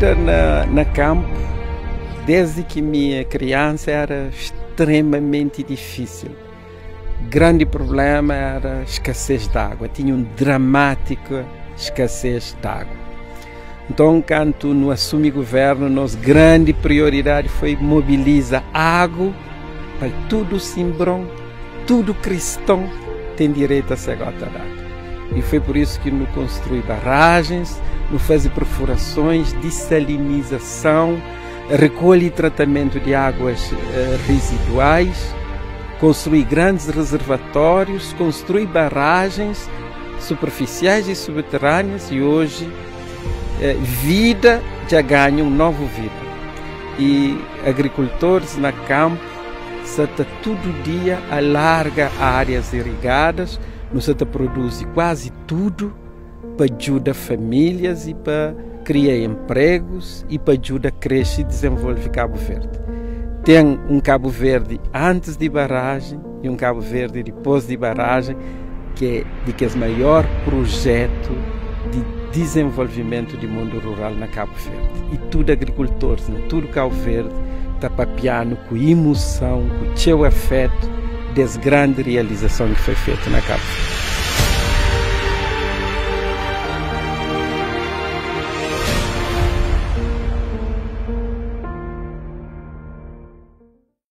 vida na, na campo, desde que minha criança, era extremamente difícil. Grande problema era a escassez de água. Tinha um dramática escassez de água. Então, quando no assume governo, nossa grande prioridade foi mobilizar água para tudo Simbrão, tudo cristão tem direito a ser gota d'água. E foi por isso que nos construí barragens, nos faz perfurações, dessalinização, recolhe e tratamento de águas eh, residuais, construir grandes reservatórios, construir barragens superficiais e subterrâneas e hoje eh, vida já ganha um novo vida. E agricultores na campo, sata todo dia alarga áreas irrigadas, nos sata produz quase tudo para ajudar famílias e para criar empregos e para ajudar a crescer e desenvolver Cabo Verde. Tem um Cabo Verde antes de barragem e um Cabo Verde depois de barragem, que é de que é o maior projeto de desenvolvimento do mundo rural na Cabo Verde. E tudo agricultores, né? tudo Cabo Verde, está papiando com emoção, com o seu afeto, das grandes realizações que foi feita na Cabo Verde.